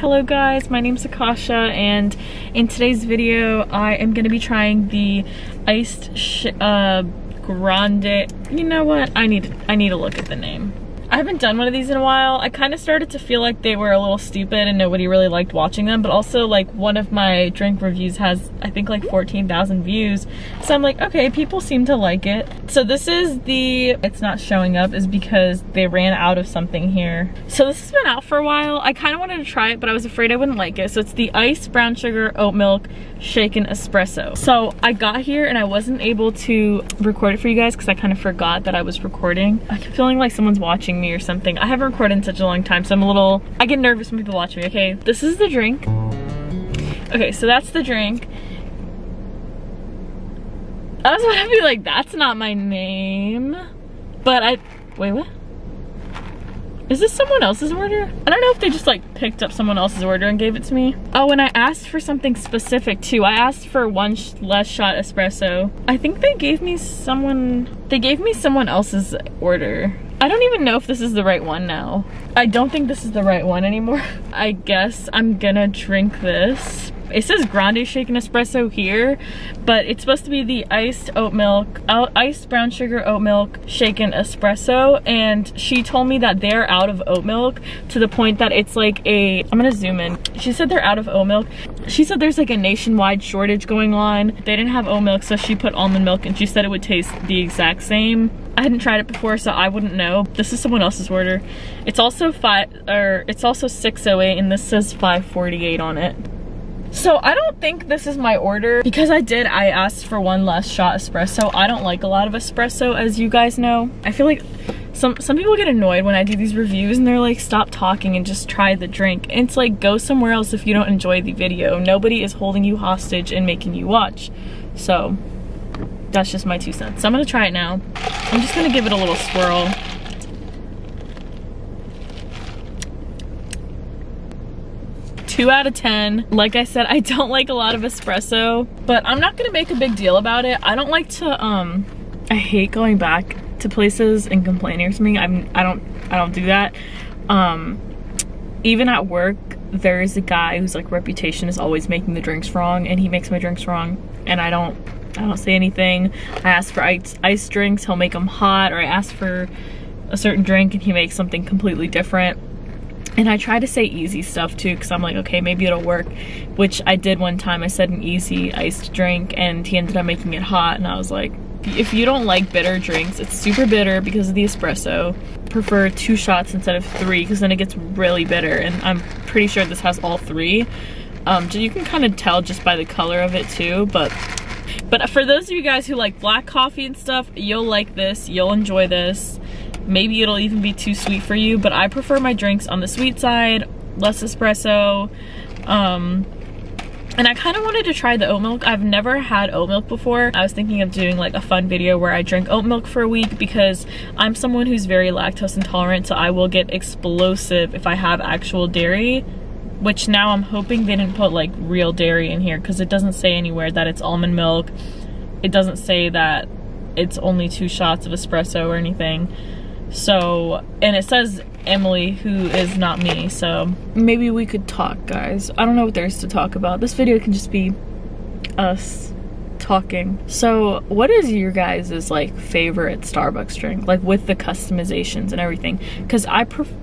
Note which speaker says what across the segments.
Speaker 1: Hello guys, my name's Aqasha and in today's video I am going to be trying the iced uh, grande, you know what, I need, I need to look at the name. I haven't done one of these in a while. I kind of started to feel like they were a little stupid and nobody really liked watching them, but also like one of my drink reviews has, I think like 14,000 views. So I'm like, okay, people seem to like it. So this is the, it's not showing up is because they ran out of something here. So this has been out for a while. I kind of wanted to try it, but I was afraid I wouldn't like it. So it's the iced brown sugar oat milk shaken espresso. So I got here and I wasn't able to record it for you guys because I kind of forgot that I was recording. I keep feeling like someone's watching me or something. I haven't recorded in such a long time, so I'm a little, I get nervous when people watch me, okay? This is the drink. Okay, so that's the drink. I was to be like, that's not my name. But I, wait, what? Is this someone else's order? I don't know if they just like picked up someone else's order and gave it to me. Oh, and I asked for something specific too. I asked for one sh less shot espresso. I think they gave me someone, they gave me someone else's order. I don't even know if this is the right one now. I don't think this is the right one anymore. I guess I'm gonna drink this it says grande shaken espresso here, but it's supposed to be the iced oat milk, uh, iced brown sugar oat milk shaken espresso. And she told me that they're out of oat milk to the point that it's like a, I'm gonna zoom in. She said they're out of oat milk. She said there's like a nationwide shortage going on. They didn't have oat milk, so she put almond milk and she said it would taste the exact same. I hadn't tried it before, so I wouldn't know. This is someone else's order. It's also five, or it's also 608 and this says 548 on it. So I don't think this is my order because I did, I asked for one less shot espresso. I don't like a lot of espresso as you guys know. I feel like some, some people get annoyed when I do these reviews and they're like, stop talking and just try the drink. And it's like, go somewhere else if you don't enjoy the video. Nobody is holding you hostage and making you watch. So that's just my two cents. So I'm gonna try it now. I'm just gonna give it a little swirl. Two out of 10. Like I said, I don't like a lot of espresso, but I'm not gonna make a big deal about it. I don't like to, um, I hate going back to places and complaining or something. I'm, I don't, I don't do that. Um, even at work, there's a guy whose like reputation is always making the drinks wrong and he makes my drinks wrong and I don't, I don't say anything. I ask for ice, ice drinks, he'll make them hot or I ask for a certain drink and he makes something completely different and I try to say easy stuff too because I'm like, okay, maybe it'll work. Which I did one time. I said an easy iced drink and he ended up making it hot. And I was like, if you don't like bitter drinks, it's super bitter because of the espresso. Prefer two shots instead of three because then it gets really bitter. And I'm pretty sure this has all three. Um, you can kind of tell just by the color of it too. But but for those of you guys who like black coffee and stuff, you'll like this. You'll enjoy this. Maybe it'll even be too sweet for you, but I prefer my drinks on the sweet side, less espresso. Um, and I kind of wanted to try the oat milk. I've never had oat milk before. I was thinking of doing like a fun video where I drink oat milk for a week because I'm someone who's very lactose intolerant, so I will get explosive if I have actual dairy which now I'm hoping they didn't put like real dairy in here because it doesn't say anywhere that it's almond milk. It doesn't say that it's only two shots of espresso or anything. So, and it says Emily, who is not me, so maybe we could talk, guys. I don't know what there is to talk about. This video can just be us talking. So, what is your guys' like favorite Starbucks drink? Like with the customizations and everything? Because I prefer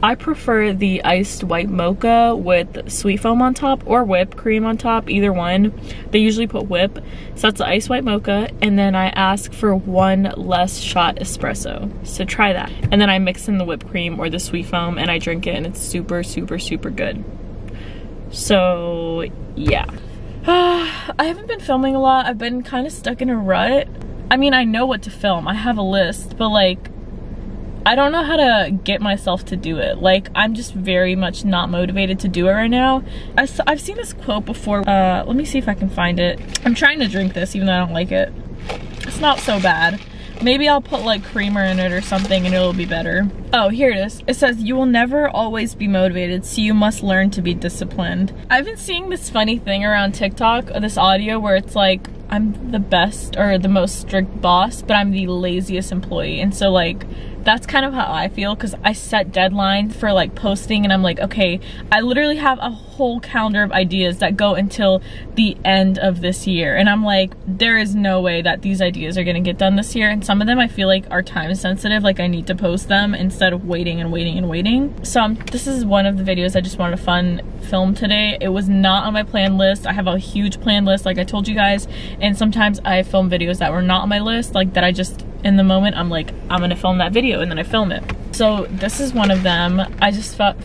Speaker 1: I prefer the iced white mocha with sweet foam on top or whipped cream on top, either one. They usually put whip. So that's the iced white mocha. And then I ask for one less shot espresso. So try that. And then I mix in the whipped cream or the sweet foam and I drink it and it's super, super, super good. So yeah. I haven't been filming a lot. I've been kind of stuck in a rut. I mean, I know what to film. I have a list, but like I don't know how to get myself to do it. Like, I'm just very much not motivated to do it right now. I, have seen this quote before. Uh, let me see if I can find it. I'm trying to drink this even though I don't like it. It's not so bad. Maybe I'll put like creamer in it or something and it'll be better. Oh, here it is. It says, you will never always be motivated, so you must learn to be disciplined. I've been seeing this funny thing around TikTok, this audio where it's like, I'm the best or the most strict boss, but I'm the laziest employee. And so like that's kind of how I feel because I set deadlines for like posting and I'm like, okay, I literally have a whole calendar of ideas that go until the end of this year. And I'm like, there is no way that these ideas are gonna get done this year. And some of them I feel like are time sensitive, like I need to post them instead of waiting and waiting and waiting. So um, this is one of the videos I just wanted to fun film today. It was not on my plan list. I have a huge plan list like I told you guys. And sometimes I film videos that were not on my list, like that I just in the moment I'm like I'm gonna film that video and then I film it so this is one of them I just felt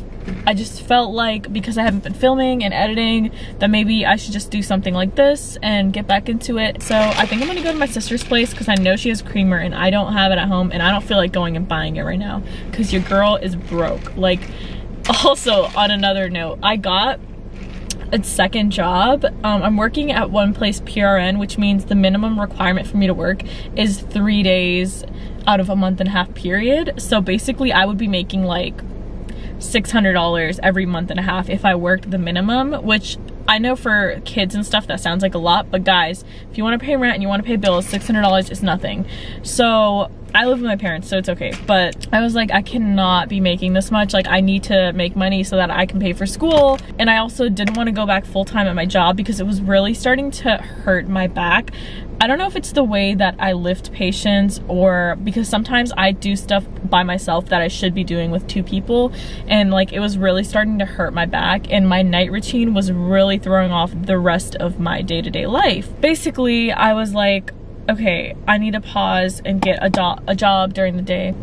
Speaker 1: I just felt like because I haven't been filming and editing that maybe I should just do something like this and get back into it. So I think I'm gonna go to my sister's place because I know she has creamer and I don't have it at home and I don't feel like going and buying it right now because your girl is broke. Like also on another note, I got a second job. Um, I'm working at one place PRN, which means the minimum requirement for me to work is three days out of a month and a half period. So basically I would be making like $600 every month and a half if I worked the minimum, which I know for kids and stuff that sounds like a lot, but guys, if you want to pay rent and you want to pay bills, $600 is nothing. So I live with my parents, so it's okay. But I was like, I cannot be making this much. Like, I need to make money so that I can pay for school. And I also didn't want to go back full time at my job because it was really starting to hurt my back. I don't know if it's the way that I lift patients or because sometimes I do stuff by myself that I should be doing with two people. And like, it was really starting to hurt my back. And my night routine was really throwing off the rest of my day to day life. Basically, I was like, okay, I need to pause and get a, a job during the day.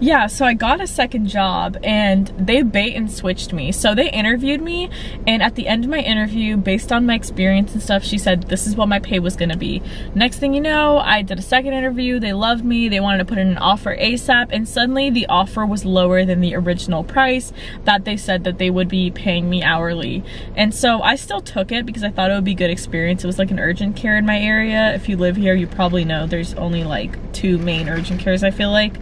Speaker 1: Yeah, so I got a second job and they bait and switched me. So they interviewed me and at the end of my interview, based on my experience and stuff, she said this is what my pay was gonna be. Next thing you know, I did a second interview, they loved me, they wanted to put in an offer ASAP and suddenly the offer was lower than the original price that they said that they would be paying me hourly. And so I still took it because I thought it would be good experience. It was like an urgent care in my area. If you live here, you probably know there's only like two main urgent cares I feel like.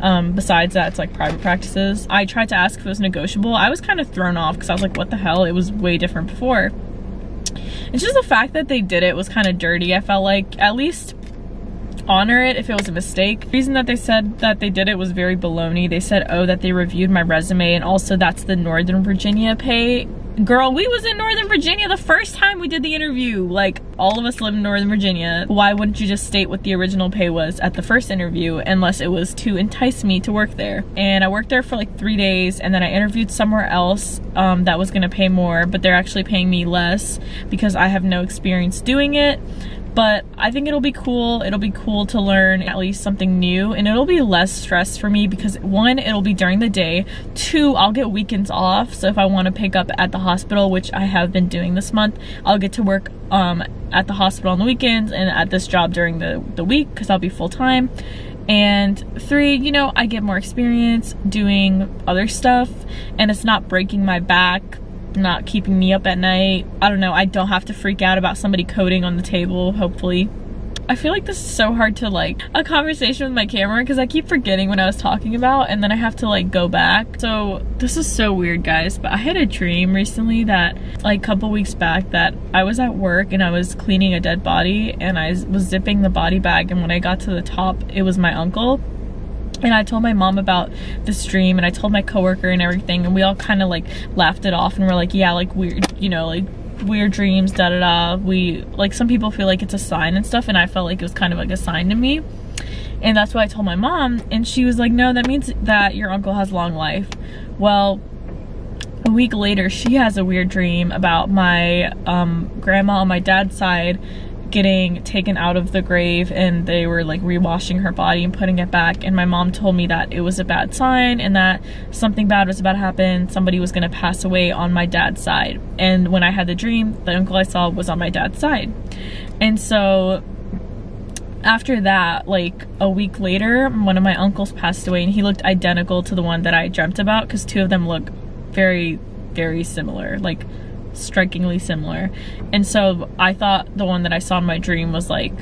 Speaker 1: Um, besides that, it's like private practices. I tried to ask if it was negotiable. I was kind of thrown off because I was like, what the hell? It was way different before. It's just the fact that they did it was kind of dirty. I felt like at least honor it if it was a mistake. The reason that they said that they did it was very baloney. They said, oh, that they reviewed my resume and also that's the Northern Virginia pay Girl, we was in Northern Virginia the first time we did the interview. Like, all of us live in Northern Virginia. Why wouldn't you just state what the original pay was at the first interview unless it was to entice me to work there? And I worked there for like three days and then I interviewed somewhere else um, that was gonna pay more, but they're actually paying me less because I have no experience doing it but I think it'll be cool. It'll be cool to learn at least something new and it'll be less stress for me because one, it'll be during the day. Two, I'll get weekends off. So if I want to pick up at the hospital, which I have been doing this month, I'll get to work um, at the hospital on the weekends and at this job during the, the week because I'll be full time. And three, you know, I get more experience doing other stuff and it's not breaking my back not keeping me up at night. I don't know, I don't have to freak out about somebody coding on the table, hopefully. I feel like this is so hard to like a conversation with my camera because I keep forgetting what I was talking about and then I have to like go back. So this is so weird guys, but I had a dream recently that like a couple weeks back that I was at work and I was cleaning a dead body and I was zipping the body bag and when I got to the top it was my uncle and I told my mom about the stream and I told my coworker and everything and we all kind of like laughed it off and we're like yeah like weird you know like weird dreams da da da. We like some people feel like it's a sign and stuff and I felt like it was kind of like a sign to me. And that's what I told my mom and she was like no that means that your uncle has long life. Well a week later she has a weird dream about my um, grandma on my dad's side getting taken out of the grave and they were like rewashing her body and putting it back. And my mom told me that it was a bad sign and that something bad was about to happen. Somebody was going to pass away on my dad's side. And when i had the dream the uncle i saw was on my dad's side. And so after that like a week later one of my uncles passed away and he looked identical to the one that i dreamt about because two of them look very very similar. Like strikingly similar. And so I thought the one that I saw in my dream was like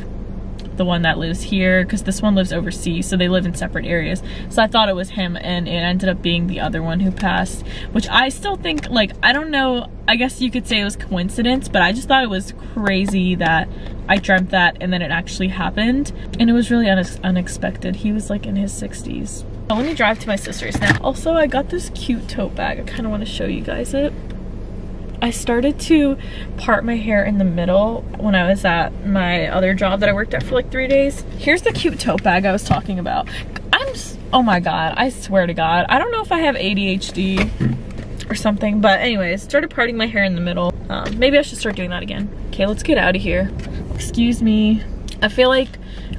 Speaker 1: the one that lives here because this one lives overseas so they live in separate areas. So i thought it was him and it ended up being the other one who passed which i still think like i don't know i guess you could say it was coincidence but i just thought it was crazy that i dreamt that and then it actually happened. And it was really unex unexpected. He was like in his 60s let me drive to my sister's now. Also i got this cute tote bag. I kind of want to show you guys it I started to part my hair in the middle when I was at my other job that I worked at for like three days. Here's the cute tote bag I was talking about. I'm, oh my God, I swear to God. I don't know if I have ADHD or something, but anyways, started parting my hair in the middle. Um, maybe I should start doing that again. Okay, let's get out of here. Excuse me. I feel like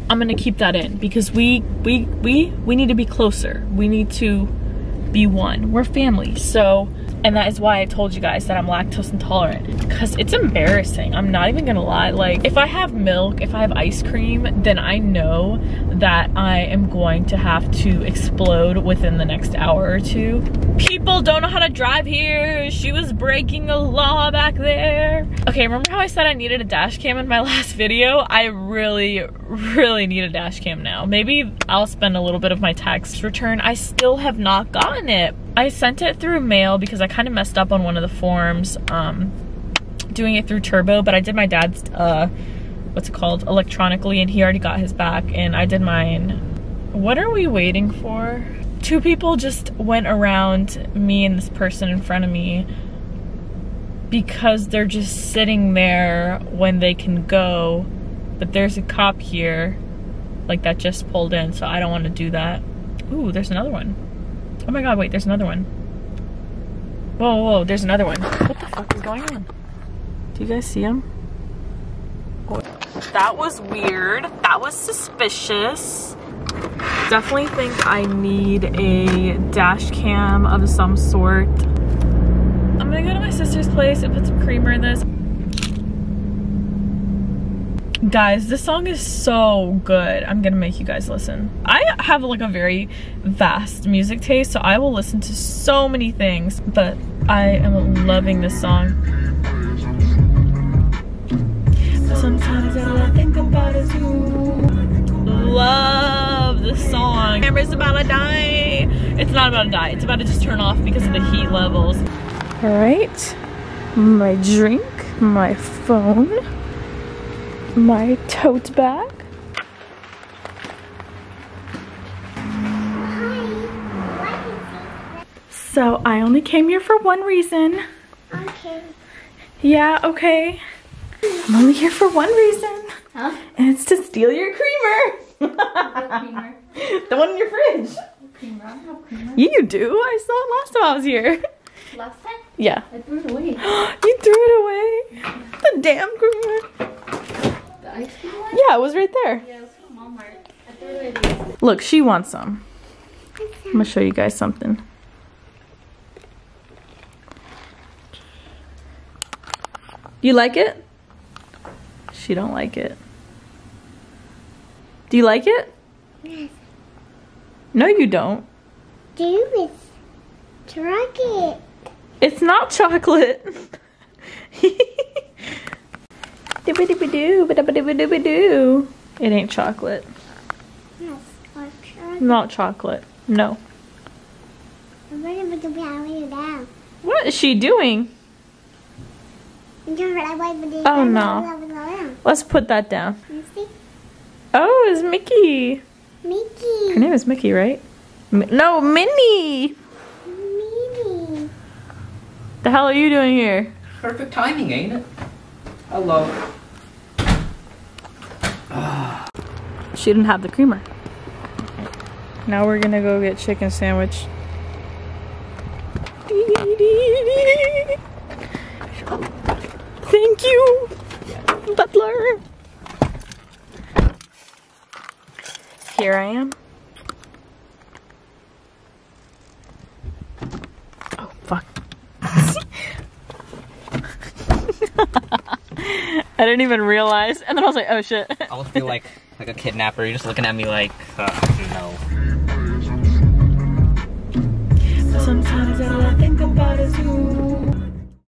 Speaker 1: I'm gonna keep that in because we, we, we, we need to be closer. We need to be one. We're family. So and that is why I told you guys that I'm lactose intolerant because it's embarrassing. I'm not even gonna lie. Like if I have milk, if I have ice cream, then I know that I am going to have to explode within the next hour or two. People don't know how to drive here. She was breaking the law back there. Okay, remember how I said I needed a dash cam in my last video? I really, really need a dash cam now. Maybe I'll spend a little bit of my tax return. I still have not gotten it. I sent it through mail because I kind of messed up on one of the forms um, doing it through Turbo, but I did my dad's, uh, what's it called, electronically, and he already got his back, and I did mine. What are we waiting for? Two people just went around me and this person in front of me because they're just sitting there when they can go, but there's a cop here, like that just pulled in, so I don't want to do that. Ooh, there's another one. Oh my god, wait, there's another one. Whoa, whoa, there's another one. What the fuck is going on? Do you guys see him? That was weird. That was suspicious. Definitely think I need a dash cam of some sort. I'm gonna go to my sister's place and put some creamer in this. Guys, this song is so good. I'm gonna make you guys listen. I have like a very vast music taste, so I will listen to so many things, but I am loving this song. Sometimes all I think about is you. Love this song. Camera's about to die. It's not about to die. It's about to just turn off because of the heat levels. All right, my drink, my phone my tote bag. So I only came here for one reason.
Speaker 2: Okay.
Speaker 1: Yeah, okay. I'm only here for one reason.
Speaker 2: Huh?
Speaker 1: And it's to steal your creamer.
Speaker 2: creamer?
Speaker 1: the one in your fridge.
Speaker 2: Creamer. I don't have creamer.
Speaker 1: Yeah, you do. I saw it last time I was here.
Speaker 2: Last time?
Speaker 1: Yeah.
Speaker 2: I threw it away.
Speaker 1: you threw it away. The damn creamer.
Speaker 2: The ice cream one?
Speaker 1: Yeah, it was right there.
Speaker 2: Yeah, it was from Walmart. I threw it away.
Speaker 1: Look, she wants some. I'm gonna show you guys something. You like it? She don't like it. Do you like it?
Speaker 2: Yes.
Speaker 1: No, you don't.
Speaker 2: Do it.
Speaker 1: It's not chocolate. Dibba-dibba-doo, ba-dabba-dibba-dibba-doo. It ain't chocolate.
Speaker 2: Yes. I'll
Speaker 1: Not chocolate. No.
Speaker 2: I'm ready to be out.
Speaker 1: What is she doing? Oh, no. Let's put that down. Oh, it's Mickey.
Speaker 2: Mickey.
Speaker 1: Her name is Mickey, right? Mi- no, Minnie.
Speaker 2: Minnie.
Speaker 1: The hell are you doing here?
Speaker 3: Perfect timing, ain't it? Hello.
Speaker 1: She didn't have the creamer. Now we're gonna go get chicken sandwich. Thank you, butler. Here I am. Oh, fuck. I didn't even realize. And then I was like, oh shit.
Speaker 3: I almost feel like like a kidnapper. You're just looking at me like, uh, no.
Speaker 1: Sometimes all I think about is you.